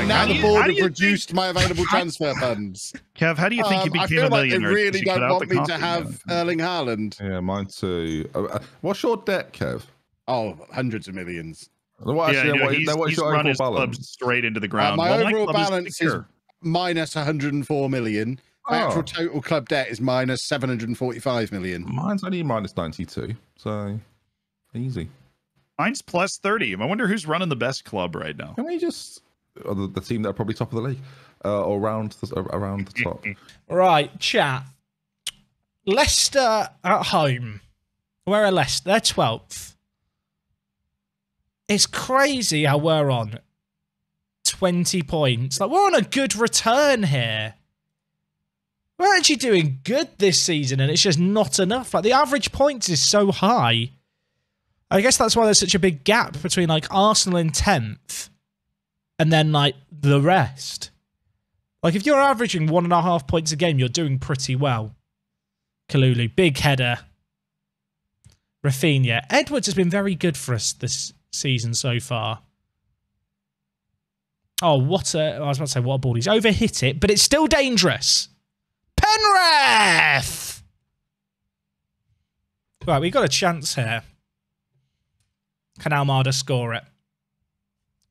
And now the board have you reduced my available transfer funds. Kev, how do you think Um, you I became feel a like they really Did you cut don't want me to coffee? have Erling Haaland. Yeah, mine too. Uh, uh, what's your debt, Kev? Oh, hundreds of millions. Well, yeah, actually, you know, what, he's, now what's he's your run overall his club straight into the Uh, ground. my Well, overall club is balance is secure. minus 104 million. My Oh. actual total club debt is minus 745 million. Mine's only minus 92, so easy. Mine's plus 30. I wonder who's running the best club right now. Can we just uh, the, the team that are probably top of the league uh, or around the, around the top? Right, chat. Leicester at home. Where are Leicester? They're 12th. It's crazy how we're on 20 points. Like, we're on a good return here. We're actually doing good this season, and it's just not enough. Like, the average points is so high. I guess that's why there's such a big gap between, like, Arsenal in 10th and then, like, the rest. Like, if you're averaging one and a half points a game, you're doing pretty well. Kalulu, big header. Rafinha. Edwards has been very good for us this season so far. Oh, what a. I was about to say, what a ball. He's overhit it, but it's still dangerous. Penrith! Right, we got a chance here. Can Almada score it?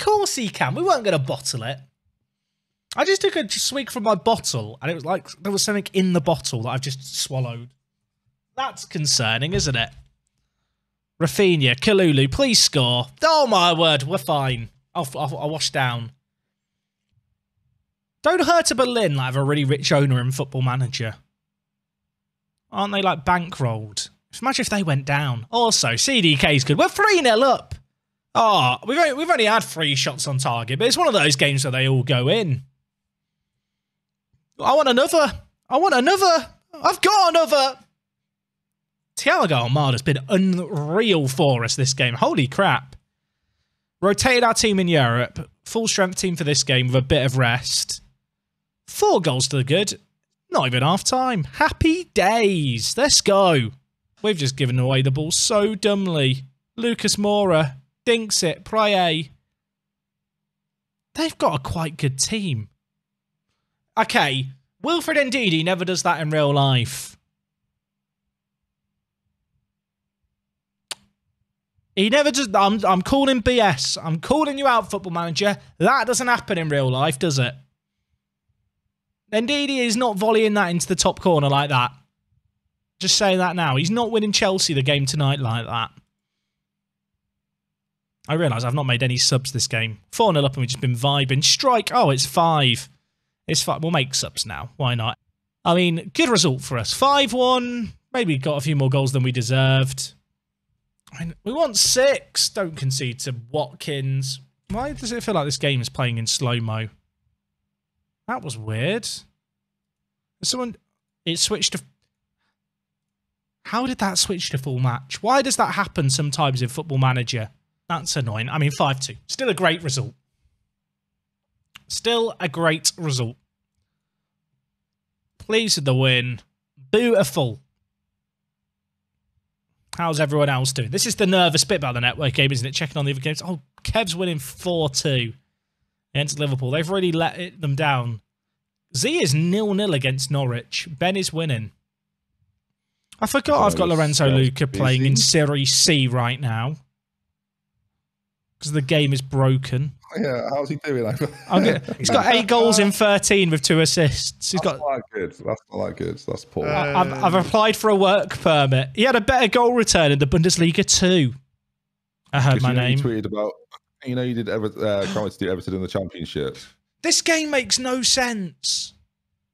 Course he can. We weren't going to bottle it. I just took a swig from my bottle, and it was like there was something in the bottle that I've just swallowed. That's concerning, isn't it? Rafinha, Kalulu, please score. Oh my word, we're fine. I'll, I'll, I'll wash down. Don't Hertha Berlin like, have a really rich owner in Football Manager. Aren't they like bankrolled? Imagine if they went down. Also, CDK's good. We're 3 0 up. Oh, we've only, we've only had three shots on target, but it's one of those games where they all go in. I want another. I want another. I've got another. Thiago Almada's been unreal for us this game. Holy crap. Rotated our team in Europe. Full strength team for this game with a bit of rest. Four goals to the good. Not even half time. Happy days. Let's go. We've just given away the ball so dumbly. Lucas Moura dinks it. Praye. They've got a quite good team. Okay, Wilfred Ndidi never does that in real life. He never does. I'm, I'm calling BS. I'm calling you out, football manager. That doesn't happen in real life, does it? Ndidi is not volleying that into the top corner like that. Just saying that now. He's not winning Chelsea the game tonight like that. I realise I've not made any subs this game. 4 0 up and we've just been vibing. Strike. Oh, it's 5. It's fine. We'll make subs now. Why not? I mean, good result for us. 5 1. Maybe got a few more goals than we deserved. I mean, we want six. Don't concede to Watkins. Why does it feel like this game is playing in slow mo? That was weird. Someone. It switched to. How did that switch to full match? Why does that happen sometimes in Football Manager? That's annoying. I mean, 5 2. Still a great result. Still a great result. Pleased with the win. Beautiful. How's everyone else doing? This is the nervous bit about the network game, isn't it? Checking on the other games. Oh, Kev's winning 4 2 against Liverpool. They've really let it, them down. Z is nil nil against Norwich. Ben is winning. I forgot I've got Lorenzo Lucca playing in. Serie C right now. Because the game is broken. Yeah, how's he doing? I'm gonna, he's got eight goals in 13 with two assists. He's That's got. not that good. That's not that good. That's poor. Uh, I've, I've applied for a work permit. He had a better goal return in the Bundesliga too. I heard my you know name. You tweeted about. You know, you did Ever, uh, can't to do Everton in the Championship. This game makes no sense.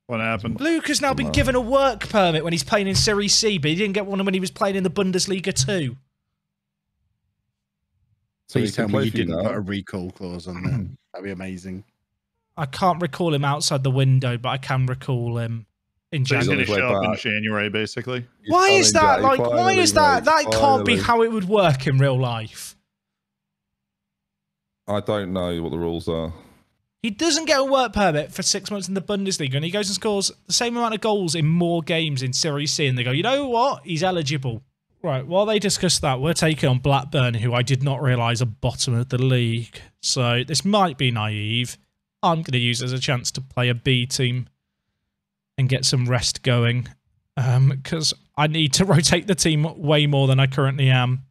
What happened? Luke has now been given a work permit when he's playing in Serie C, but he didn't get one when he was playing in the Bundesliga too. So Please he tell can me play you for you didn't put a recall clause on there. That'd be amazing. I can't recall him outside the window, but I can recall him in So he's January. going to on his way show up in. January, basically. He's Why is that like? Why is that? mate, That can't be how it would work in real life. I don't know what the rules are. He doesn't get a work permit for six months in the Bundesliga, and he goes and scores the same amount of goals in more games in Serie C, and they go, you know what? He's eligible. Right, while they discuss that, we're taking on Blackburn, who I did not realise are bottom of the league. So this might be naive. I'm going to use as a chance to play a B team and get some rest going um, because I need to rotate the team way more than I currently am.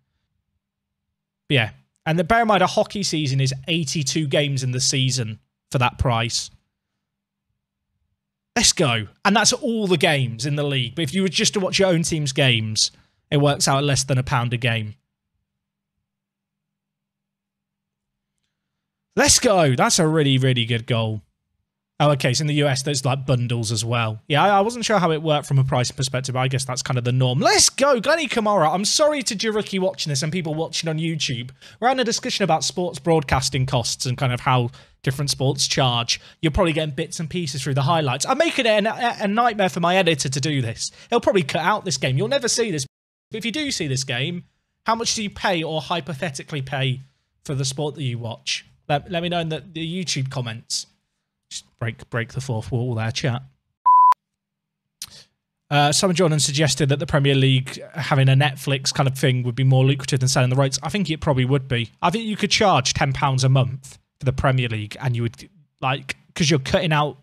Yeah. And the bear in mind, a hockey season is 82 games in the season for that price. Let's go. And that's all the games in the league. But if you were just to watch your own team's games, it works out less than a pound a game. Let's go. That's a really, really good goal. Oh, okay. So in the US, there's like bundles as well. Yeah, I wasn't sure how it worked from a pricing perspective. But I guess that's kind of the norm. Let's go, Glenny Kamara. I'm sorry to Jiruki watching this and people watching on YouTube. We're having a discussion about sports broadcasting costs and kind of how different sports charge. You're probably getting bits and pieces through the highlights. I'm making it a, a nightmare for my editor to do this. He'll probably cut out this game. You'll never see this. But if you do see this game, how much do you pay or hypothetically pay for the sport that you watch? Let, let me know in the, the YouTube comments. Just break break the fourth wall there, chat. Uh, Simon Jordan suggested that the Premier League having a Netflix kind of thing would be more lucrative than selling the rights. I think it probably would be. I think you could charge ten pounds a month for the Premier League, and you would like because you're cutting out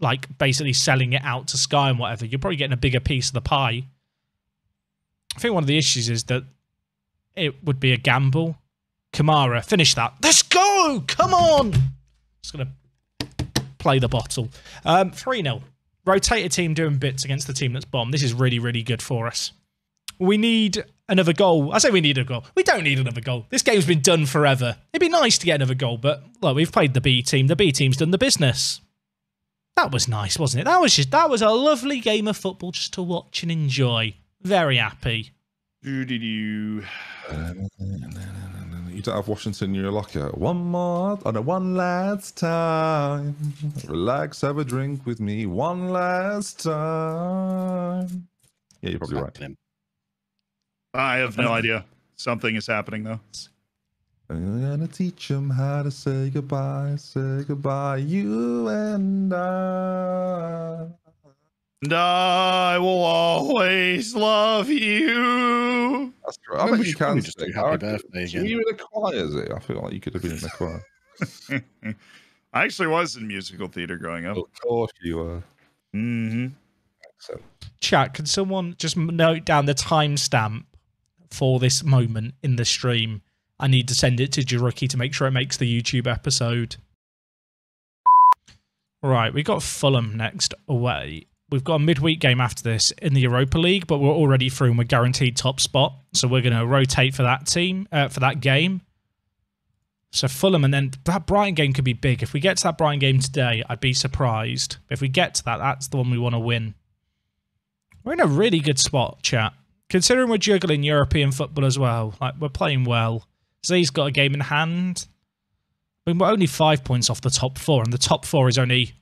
like basically selling it out to Sky and whatever. You're probably getting a bigger piece of the pie. I think one of the issues is that it would be a gamble. Kamara, finish that. Let's go! Come on! Just gonna play the bottle. Um, 3 0. Rotate a team doing bits against the team that's bombed. This is really, really good for us. We need another goal. I say we need a goal. We don't need another goal. This game's been done forever. It'd be nice to get another goal, but look, we've played the B team. The B team's done the business. That was nice, wasn't it? That was just that was a lovely game of football just to watch and enjoy. Very happy. You don't have Washington in your locker. One more oh on a one last time. Relax, have a drink with me. One last time. Yeah, you're probably right. Him. I have no idea. Something is happening though. I'm gonna teach them how to say goodbye, say goodbye, you and I. And I will always love you. That's true. I Maybe bet you can just sing. do happy I reckon- birthday Were again. you in a choir, is it? I feel like you could have been in a choir. I actually was in musical theater growing up. of course you were. hmm So, Chat, can someone just note down the timestamp for this moment in the stream? I need to send it to Jaruki to make sure it makes the YouTube episode. Right, we got Fulham next away. We've got a midweek game after this in the Europa League, but we're already through and we're guaranteed top spot. So we're going to rotate for that team, uh, for that game. So Fulham, and then that Brighton game could be big. If we get to that Brighton game today, I'd be surprised. If we get to that, that's the one we want to win. We're in a really good spot, chat. Considering we're juggling European football as well, like we're playing well. Zay's got a game in hand. I mean, we're only five points off the top four, and the top four is only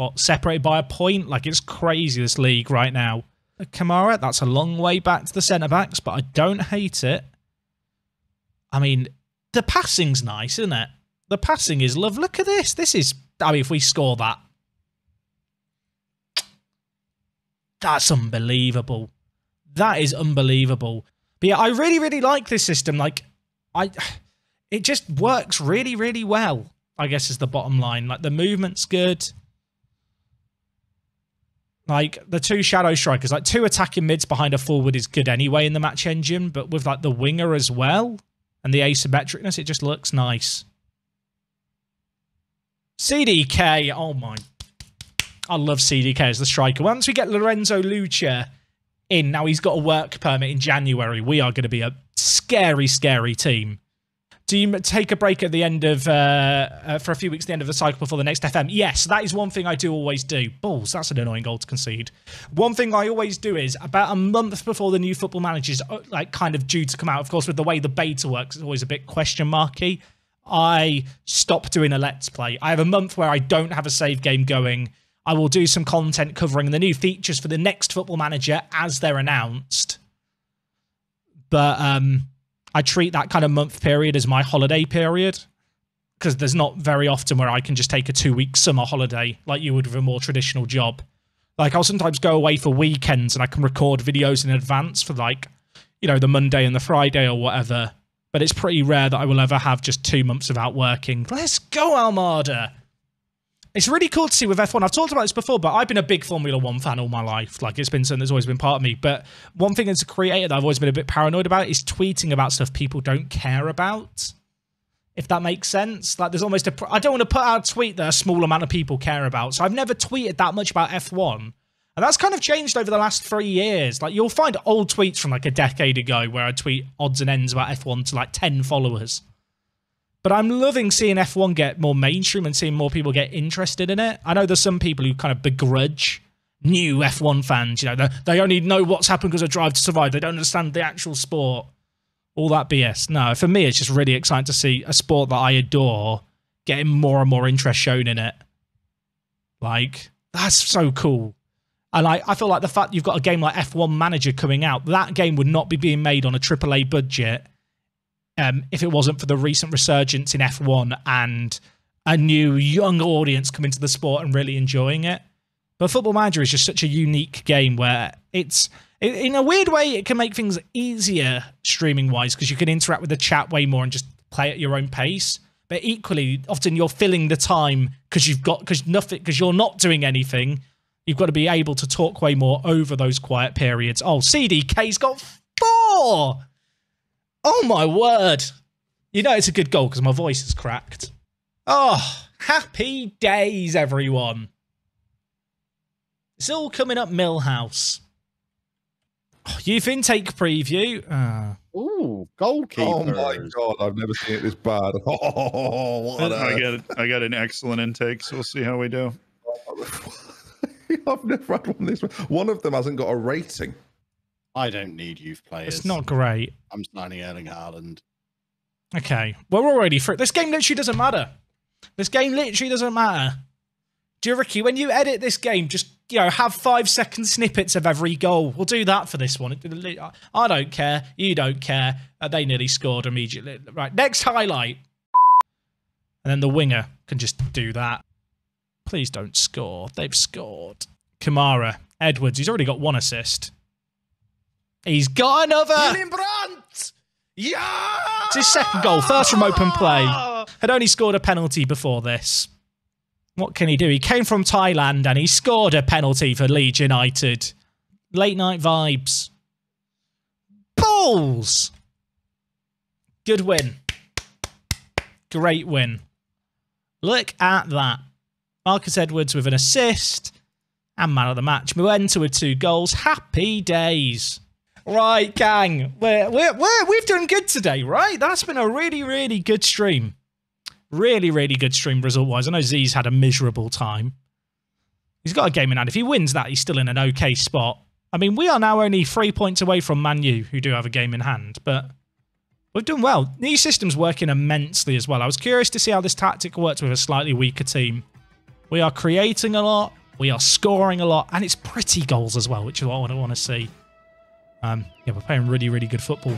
what separated by a point. Like it's crazy this league right now. Kamara, that's a long way back to the centre backs, but I don't hate it. I mean, the passing's nice, isn't it? The passing is love. Look at this. This is. I mean, if we score that, that's unbelievable. That is unbelievable. But yeah, I really, really like this system. Like, I, it just works really, really well. I guess is the bottom line. Like the movement's good. Like the two shadow strikers, like two attacking mids behind a forward is good anyway in the match engine, but with like the winger as well and the asymmetricness, it just looks nice. CDK, oh my. I love CDK as the striker. Once we get Lorenzo Lucia in, now he's got a work permit in January, we are going to be a scary, scary team. Do you take a break at the end of, uh, uh, for a few weeks at the end of the cycle before the next FM? Yes, that is one thing I do always do. Balls, that's an annoying goal to concede. One thing I always do is about a month before the new football managers uh, like kind of due to come out, of course, with the way the beta works, it's always a bit question marky. I stop doing a let's play. I have a month where I don't have a save game going. I will do some content covering the new features for the next football manager as they're announced. But um I treat that kind of month period as my holiday period because there's not very often where I can just take a two week summer holiday like you would with a more traditional job. Like I'll sometimes go away for weekends and I can record videos in advance for like, you know, the Monday and the Friday or whatever. But it's pretty rare that I will ever have just two months without working. Let's go, Almada. It's really cool to see with F1. I've talked about this before, but I've been a big Formula One fan all my life. Like it's been something that's always been part of me. But one thing as a creator that I've always been a bit paranoid about is tweeting about stuff people don't care about. If that makes sense, like there's almost a. I don't want to put out a tweet that a small amount of people care about. So I've never tweeted that much about F1. And that's kind of changed over the last three years. Like you'll find old tweets from like a decade ago where I tweet odds and ends about F1 to like 10 followers. But I'm loving seeing F1 get more mainstream and seeing more people get interested in it. I know there's some people who kind of begrudge new F1 fans. You know, they, only know what's happened because of Drive to Survive. They don't understand the actual sport. All that BS. No, for me, it's just really exciting to see a sport that I adore getting more and more interest shown in it. Like, that's so cool. And I, I feel like the fact you've got a game like F1 Manager coming out, that game would not be being made on a AAA budget um, if it wasn't for the recent resurgence in F1 and a new young audience coming to the sport and really enjoying it. But Football Manager is just such a unique game where it's, in a weird way, it can make things easier streaming wise because you can interact with the chat way more and just play at your own pace. But equally, often you're filling the time because you've got because nothing because you're not doing anything. You've got to be able to talk way more over those quiet periods. Oh, CDK's got four. Oh my word. You know it's a good goal because my voice is cracked. Oh, happy days, everyone. It's all coming up Milhouse. Oh, youth intake preview. Uh, Ooh, goalkeeper. Oh my god, I've never seen it this bad. Oh, what I a- got I got an excellent intake, so we'll see how we do. I've never had one this. one. One of them hasn't got a rating. I don't need youth players. it's not great. I'm signing Erling Haaland. Okay. Well, we're already through. This game literally doesn't matter. This game literally doesn't matter. Do you, Ricky, when you edit this game, just you know, have five second snippets of every goal. We'll do that for this one. I don't care. You don't care. Uh, they nearly scored immediately. Right. Next highlight. And then the winger can just do that. Please don't score. They've scored. Kamara. Edwards. He's already got one assist. He's got another. Brandt! Yeah! It's his second goal, first from open play. Had only scored a penalty before this. What can he do? He came from Thailand and he scored a penalty for Leeds United. Late night vibes. Balls! Good win. Great win. Look at that. Marcus Edwards with an assist and man of the match. Muenta with two goals. Happy days. Right, gang. We're, we're, we're, we've done good today, right? That's been a really, really good stream. Really, really good stream result wise. I know Z's had a miserable time. He's got a game in hand. If he wins that, he's still in an okay spot. I mean, we are now only three points away from Man U, who do have a game in hand, but we've done well. New system's working immensely as well. I was curious to see how this tactic works with a slightly weaker team. We are creating a lot, we are scoring a lot, and it's pretty goals as well, which is what I want to see. Um, yeah, we're playing really, really good football.